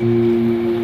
Thank